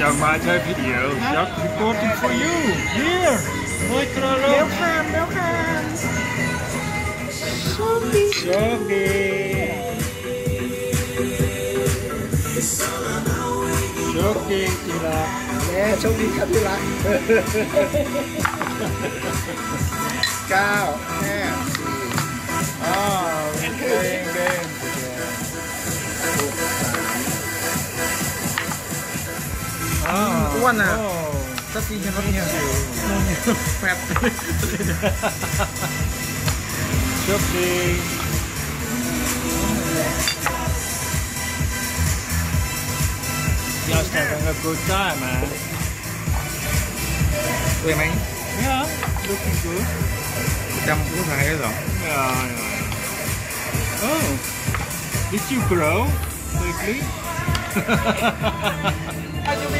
Chiang Mai Thai video. Just reporting for you. Here. Micro Welcome, welcome. โชคดีโชคดีโชคดีทีละแม่โชคดีครับที่รักเก้าห้า อ้าว อ้วนอ่ะ โ สักทีฉันรถเนี่ยแฟบ โชคดี Just having a good time, man. สวยไหม Yeah, looking good. จำผู้ชายได้เหรอ Yeah, yeah. Oh, did you grow lately?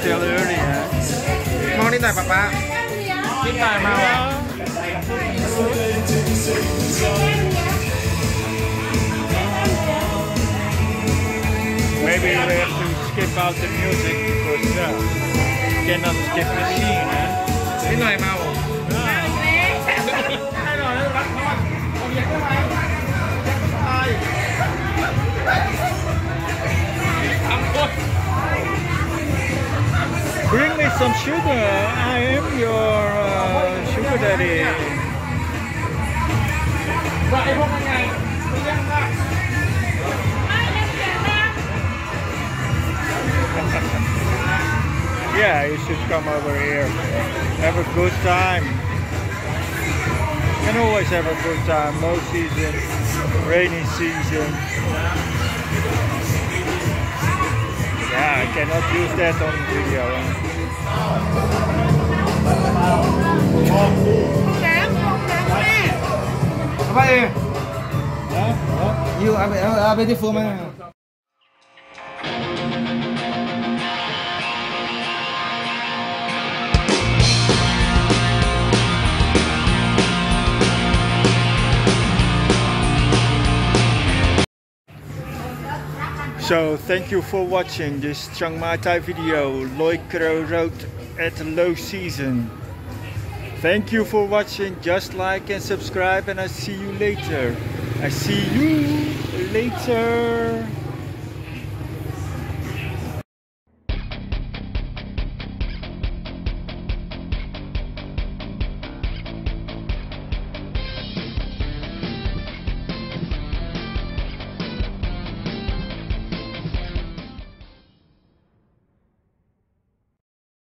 still early, huh? Morning, Papa. Good Mama. Maybe we have to skip out the music because uh, cannot skip the scene. Good night, Mama. some sugar. I am your uh, sugar daddy. yeah, you should come over here. Have a good time. And can always have a good time. No season, rainy season. Yeah, I cannot use that on video. You, man. So thank you for watching this Chiang Mai Thai video, Loi Kroh Road at low season. Thank you for watching, just like and subscribe and I see you later. I see you later.